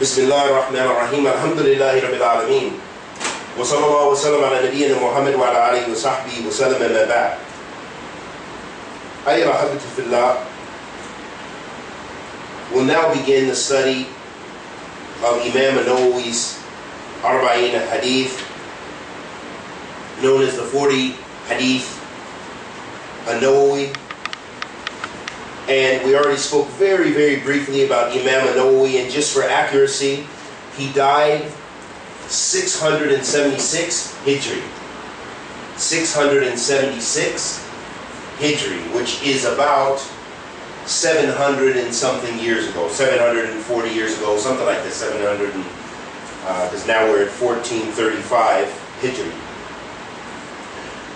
بسم الله الرحمن الرحيم الحمد لله رب العالمين وصلى الله وسلم على نبينا محمد وعلى آله وصحبه وسلم ما بعد أيها الأحبة في الله We'll now begin the study of Imam Nawawi's Arba'in Hadith, known as the 40 Hadith Nawawi. and we already spoke very, very briefly about Imam Nawawi, and just for accuracy, he died 676 Hijri. 676 Hijri, which is about 700 and something years ago, 740 years ago, something like this, 700, because uh, now we're at 1435 Hijri.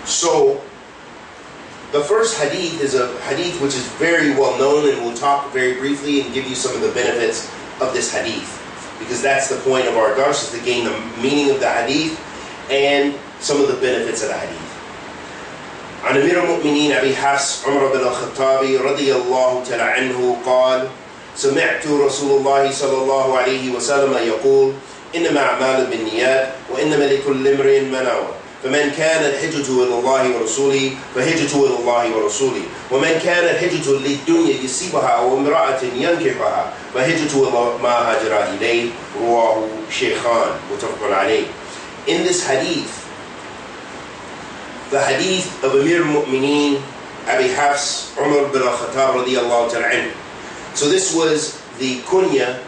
So, the first hadith is a hadith which is very well known, and we'll talk very briefly and give you some of the benefits of this hadith. Because that's the point of our dars, is to gain the meaning of the hadith and some of the benefits of the hadith. عن أمير المؤمنين أبي حفص عمر بن الخطاب رضي الله تعالى عنه قال سمعت رسول الله صلى الله عليه وسلم يقول إنما أعمال بالنيات وإنما لكل امرئ ما نوى فمن كانت حجته إلى الله ورسوله فهجته إلى الله ورسوله ومن كانت حجته للدنيا يصيبها أو امرأة ينكحها فهجته إلى ما هاجر إليه رواه شيخان متفق عليه In this hadith the hadith of Amir al-Mu'mineen Abi Hafs Umar bin al-Khattab radiyallahu ta'ala So this was the kunya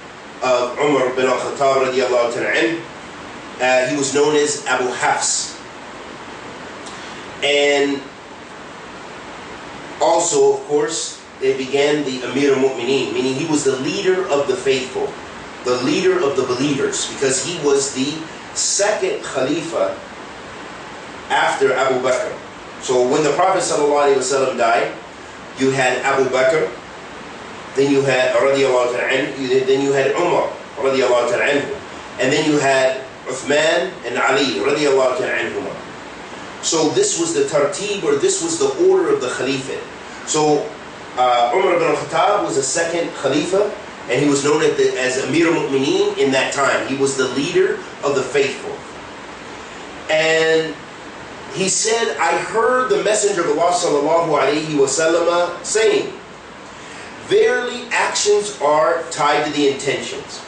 of Umar bin al-Khattab radiyallahu ta'ala uh, He was known as Abu Hafs. And also, of course, they began the Amir al-Mu'mineen, meaning he was the leader of the faithful, the leader of the believers, because he was the second Khalifa after Abu Bakr. So when the Prophet ﷺ died, you had Abu Bakr, then you had anhu, then you had Umar anhu, and then you had Uthman and Ali anhu. So this was the tartib, or this was the order of the Khalifate. So uh, Umar ibn al-Khattab was the second Khalifa, and he was known as, the, as Amir al-Mu'mineen in that time. He was the leader of the faithful. And he said, I heard the Messenger of Allah sallallahu alayhi wasallam saying, Verily actions are tied to the intentions,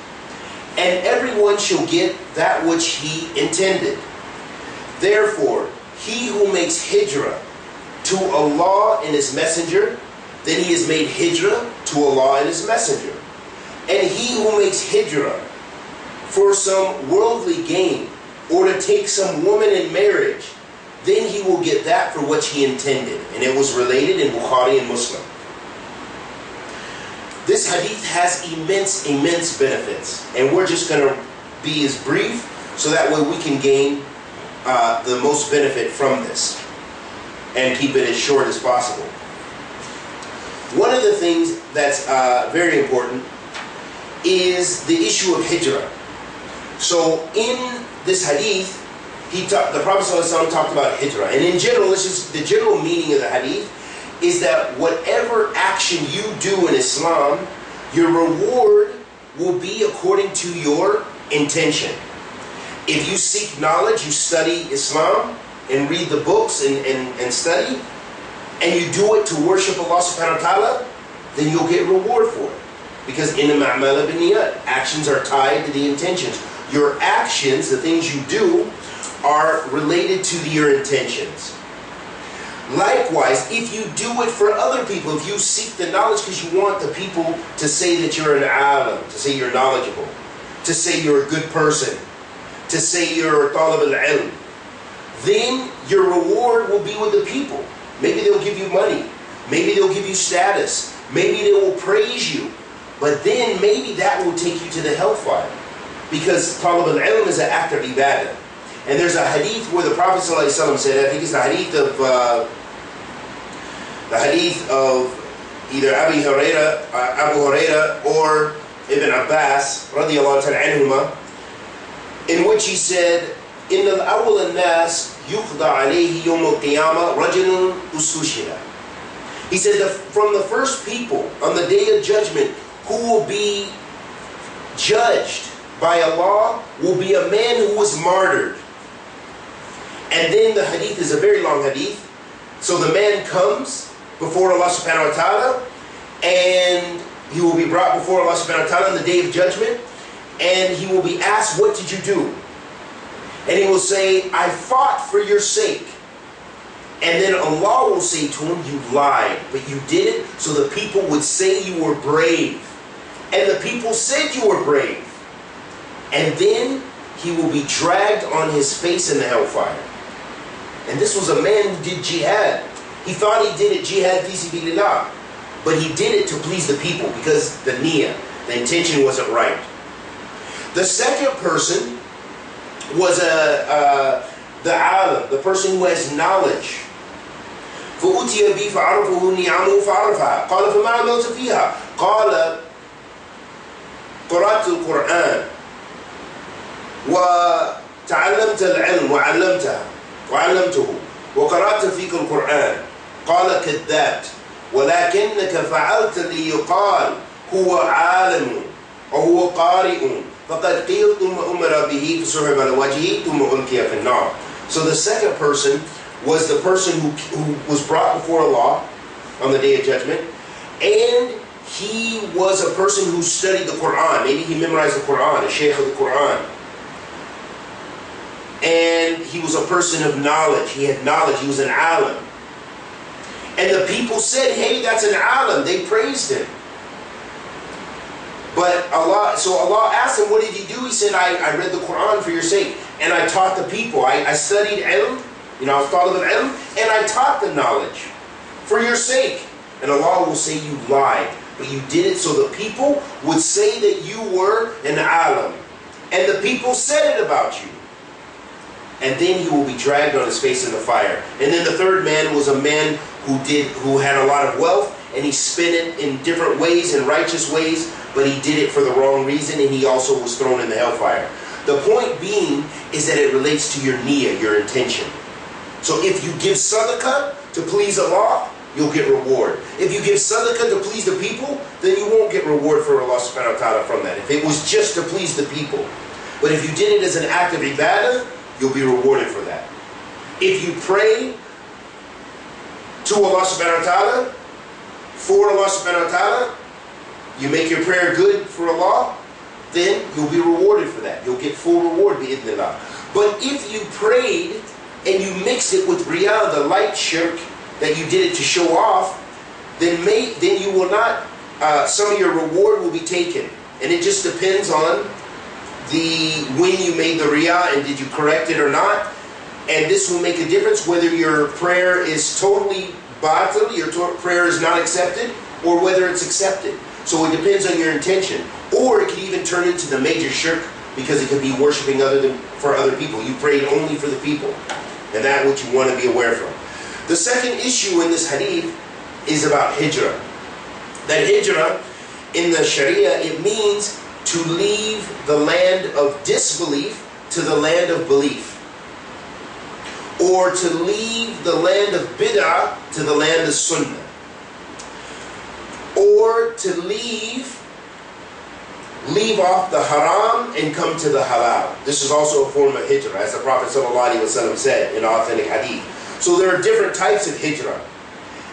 and everyone shall get that which he intended. Therefore, he who makes hijrah to Allah and His Messenger, then he has made hijrah to Allah and His Messenger. And he who makes hijrah for some worldly gain, or to take some woman in marriage, then he will get that for which he intended. And it was related in Bukhari and Muslim. This hadith has immense, immense benefits. And we're just going to be as brief so that way we can gain uh, the most benefit from this and keep it as short as possible. One of the things that's uh, very important is the issue of hijrah. So in this hadith, he talk, the Prophet ﷺ talked about hijrah. And in general, this is the general meaning of the hadith is that whatever action you do in Islam, your reward will be according to your intention. If you seek knowledge, you study Islam and read the books and, and, and study, and you do it to worship Allah subhanahu wa ta'ala, then you'll get reward for it. Because in the ma'amala biniyat, actions are tied to the intentions. Your actions, the things you do, are related to your intentions. Likewise, if you do it for other people, if you seek the knowledge because you want the people to say that you're an alim, to say you're knowledgeable, to say you're a good person, to say you're a talib al-ilm, then your reward will be with the people. Maybe they'll give you money. Maybe they'll give you status. Maybe they will praise you. But then maybe that will take you to the hellfire. Because talib al-ilm is an act of ibadah. And there's a hadith where the Prophet ﷺ said, I think it's the hadith of uh, the hadith of either Abu Huraira, uh, Abu Huraira or Ibn Abbas radiallahu anhuma, in which he said, إن الأول الناس يقضى عليه يوم القيامة رجل استشهد. He said that from the first people on the day of judgment who will be judged by Allah will be a man who was martyred. And then the hadith is a very long hadith. So the man comes before Allah subhanahu wa ta'ala and he will be brought before Allah subhanahu wa ta'ala on the day of judgment and he will be asked, What did you do? And he will say, I fought for your sake. And then Allah will say to him, You lied, but you did it so the people would say you were brave. And the people said you were brave. And then he will be dragged on his face in the hellfire. And this was a man who did jihad. He thought he did it jihad fi but he did it to please the people because the niyyah, the intention wasn't right. The second person was a, uh, the alim, the person who has knowledge. فأتي بي فعرفه نعمه فعرفها قال فما عملت فيها قال قرأت القرآن وتعلمت العلم وعلمتها وعلمته وقرأت فيك القرآن قال كذبت ولكنك فعلت ليقال هو عالم وهو قارئ فقد قيل ثم أمر به فسحب على وجهه ثم ألقي في النار So the second person was the person who, who was brought before Allah on the day of judgment and he was a person who studied the Quran. Maybe he memorized the Quran, a sheikh of the Quran. And he was a person of knowledge. He had knowledge. He was an alim. And the people said, hey, that's an alim. They praised him. But Allah, so Allah asked him, what did he do? He said, I, I read the Quran for your sake. And I taught the people. I, I studied ilm, you know, I taught of ilm, and I taught the knowledge for your sake. And Allah will say you lied. But you did it so the people would say that you were an alim. And the people said it about you and then he will be dragged on his face in the fire. And then the third man was a man who did who had a lot of wealth and he spent it in different ways, in righteous ways, but he did it for the wrong reason and he also was thrown in the hellfire. The point being is that it relates to your niyyah, your intention. So if you give sadaqah to please Allah, you'll get reward. If you give sadaqah to please the people, then you won't get reward for Allah subhanahu wa ta'ala from that. If it was just to please the people. But if you did it as an act of ibadah, you'll be rewarded for that. If you pray to Allah subhanahu wa ta'ala, for Allah subhanahu wa ta'ala, you make your prayer good for Allah, then you'll be rewarded for that. You'll get full reward bi'idhnillah. But if you prayed and you mixed it with riyah, the light shirk, that you did it to show off, then may, then you will not, uh, some of your reward will be taken. And it just depends on the when you made the riyah and did you correct it or not. And this will make a difference whether your prayer is totally batil, your prayer is not accepted, or whether it's accepted. So it depends on your intention. Or it could even turn into the major shirk because it could be worshiping other than for other people. You prayed only for the people. And that what you want to be aware from. The second issue in this hadith is about hijrah. That hijrah in the Sharia, it means to leave the land of disbelief to the land of belief. Or to leave the land of bid'ah to the land of sunnah. Or to leave leave off the haram and come to the halal. This is also a form of hijrah, as the Prophet ﷺ said in authentic hadith. So there are different types of hijrah.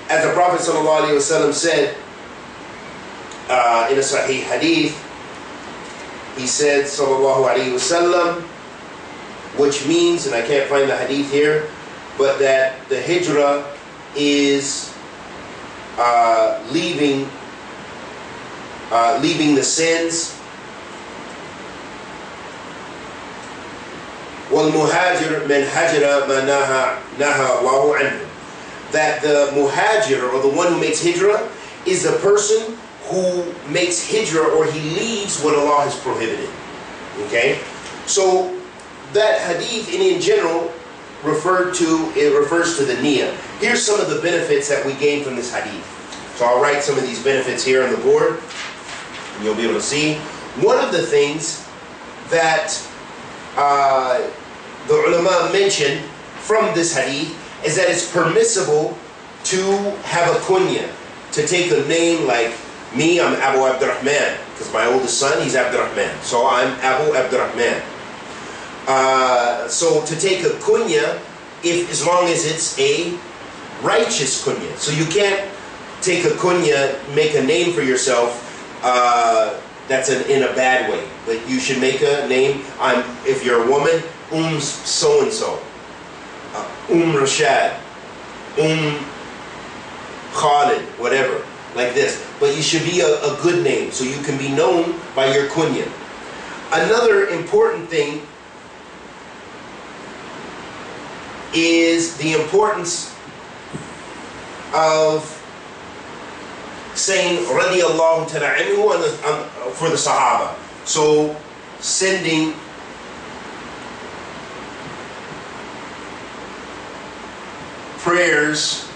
As the Prophet ﷺ said uh, in a sahih hadith, he said, sallallahu alayhi wasallam, which means, and I can't find the hadith here, but that the hijrah is uh, leaving uh, leaving the sins. وَالْمُهَاجِرُ مَنْ هَجَرَ مَا نَهَى اللَّهُ عَنْهُ That the muhajir, or the one who makes hijrah, is the person who makes hijrah or he leaves what Allah has prohibited. Okay? So that hadith in, in general referred to it refers to the niyyah. Here's some of the benefits that we gain from this hadith. So I'll write some of these benefits here on the board and you'll be able to see. One of the things that uh, the ulama mentioned from this hadith is that it's permissible to have a kunya, to take a name like me, I'm Abu Abdurrahman. because my oldest son, he's Abdurrahman. So I'm Abu Abdurrahman. Uh, so to take a kunya, if as long as it's a righteous kunya. So you can't take a kunya, make a name for yourself uh, that's an, in a bad way. Like you should make a name. I'm if you're a woman, Um so and so, Um Rashad, Um Khalid, whatever, like this. But you should be a, a good name so you can be known by your kunya. Another important thing is the importance of saying radiallahu ta'ala anhu um, for the Sahaba. So sending prayers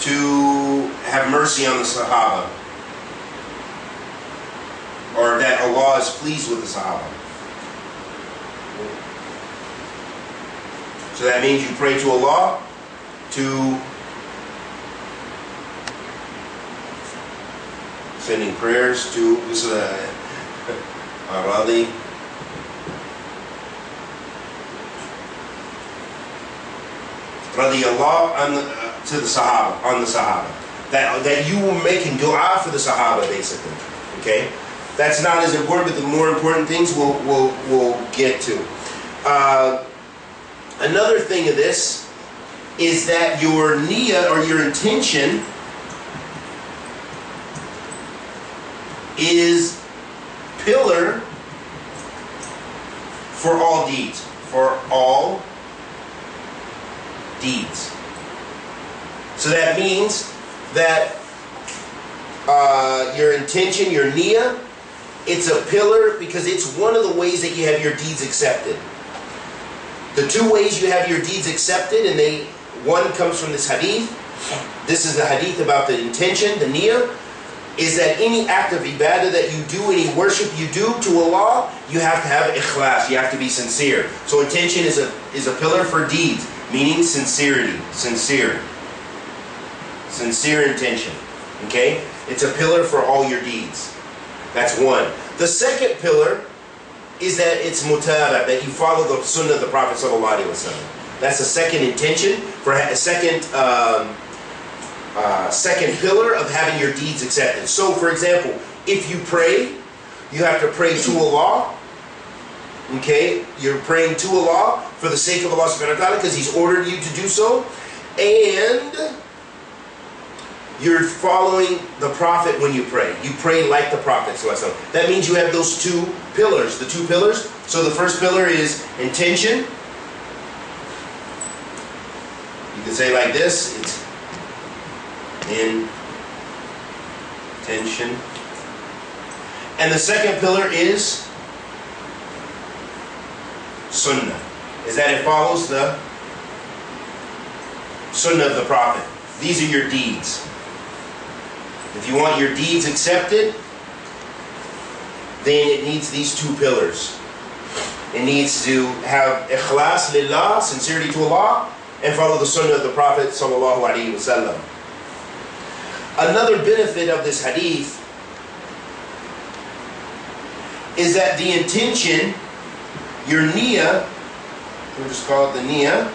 to have mercy on the Sahaba. Or that Allah is pleased with the Sahaba. So that means you pray to Allah to sending prayers to this is a Radiallah on the, uh, to the Sahaba, on the Sahaba. That, that you were making dua for the Sahaba, basically. Okay? That's not as important, but the more important things we'll, we'll, we'll get to. Uh, another thing of this is that your niyyah or your intention is pillar for all deeds. For all deeds. So that means that uh, your intention, your niyyah, it's a pillar because it's one of the ways that you have your deeds accepted. The two ways you have your deeds accepted, and they one comes from this hadith. This is the hadith about the intention, the niyyah is that any act of ibadah that you do, any worship you do to Allah, you have to have ikhlas, you have to be sincere. So intention is a, is a pillar for deeds, meaning sincerity, sincere. Sincere intention, okay? It's a pillar for all your deeds. That's one. The second pillar is that it's mutaba, that you follow the sunnah of the Prophet That's the second intention, for a second um, uh, second pillar of having your deeds accepted. So, for example, if you pray, you have to pray to Allah. Okay, you're praying to Allah for the sake of Allah subhanahu wa ta'ala because He's ordered you to do so. And you're following the Prophet when you pray. You pray like the Prophet. That means you have those two pillars. The two pillars. So the first pillar is intention. You can say like this. It's in tension. And the second pillar is sunnah, is that it follows the sunnah of the Prophet. These are your deeds. If you want your deeds accepted, then it needs these two pillars. It needs to have ikhlas lillah, sincerity to Allah, and follow the sunnah of the Prophet sallallahu alaihi wasallam. Another benefit of this hadith is that the intention, your niyyah, we'll just call it the niyyah,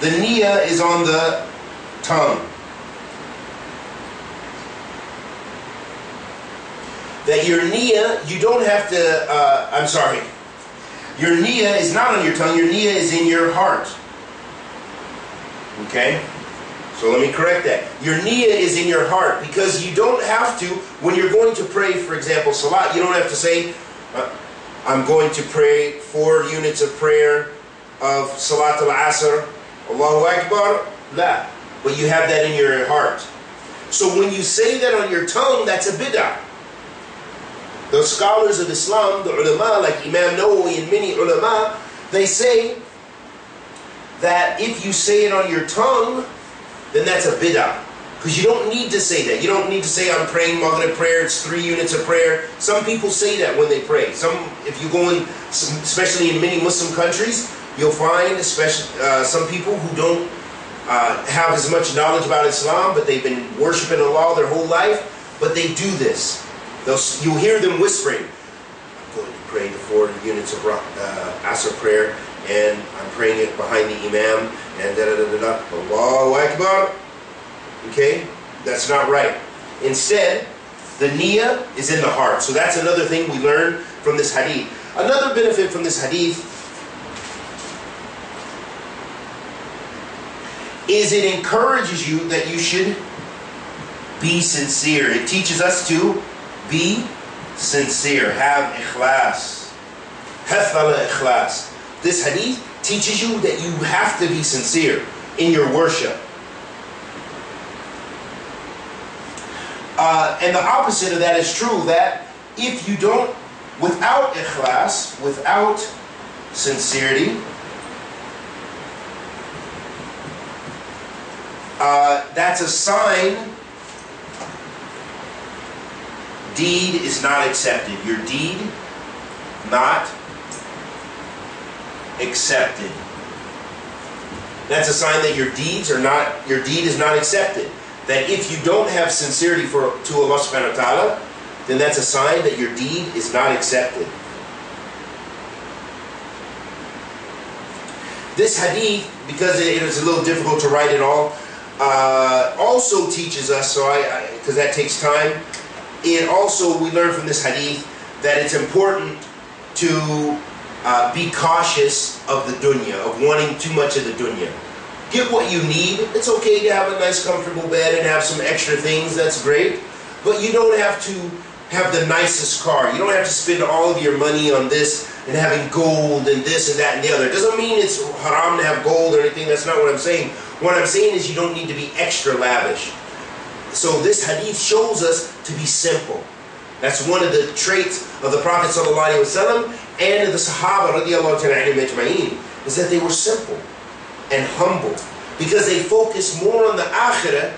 the niyyah is on the tongue. That your niyyah, you don't have to, uh, I'm sorry, your niyyah is not on your tongue, your niyyah is in your heart. Okay? So let me correct that. Your niyyah is in your heart because you don't have to, when you're going to pray, for example, salat, you don't have to say, uh, I'm going to pray four units of prayer of salat al-asr, Allahu Akbar, la. But you have that in your heart. So when you say that on your tongue, that's a bid'ah. The scholars of Islam, the ulama, like Imam Nawawi and many ulama, they say that if you say it on your tongue, then that's a bid'ah. Because you don't need to say that. You don't need to say, I'm praying Maghrib prayer, it's three units of prayer. Some people say that when they pray. Some, if you go in, especially in many Muslim countries, you'll find especially uh, some people who don't uh, have as much knowledge about Islam, but they've been worshiping Allah their whole life, but they do this. They'll, you'll hear them whispering, I'm going to pray the four units of uh, Asr prayer, and I'm praying it behind the Imam, and da da da da da, Allahu Akbar. Okay? That's not right. Instead, the niyyah is in the heart. So that's another thing we learn from this hadith. Another benefit from this hadith is it encourages you that you should be sincere. It teaches us to be sincere. Have ikhlas. Hafala ikhlas. This hadith teaches you that you have to be sincere in your worship. Uh, and the opposite of that is true, that if you don't, without ikhlas, without sincerity, uh, that's a sign deed is not accepted. Your deed not accepted. That's a sign that your deeds are not your deed is not accepted. That if you don't have sincerity for to Allah subhanahu wa ta'ala, then that's a sign that your deed is not accepted. This hadith, because it is a little difficult to write it all, uh, also teaches us, so I, because that takes time, it also, we learn from this hadith that it's important to uh, be cautious of the dunya, of wanting too much of the dunya. Get what you need. It's okay to have a nice comfortable bed and have some extra things, that's great. But you don't have to have the nicest car. You don't have to spend all of your money on this and having gold and this and that and the other. It doesn't mean it's haram to have gold or anything. That's not what I'm saying. What I'm saying is you don't need to be extra lavish. So this hadith shows us to be simple. That's one of the traits of the Prophet ﷺ and the Sahaba is that they were simple and humble because they focused more on the akhirah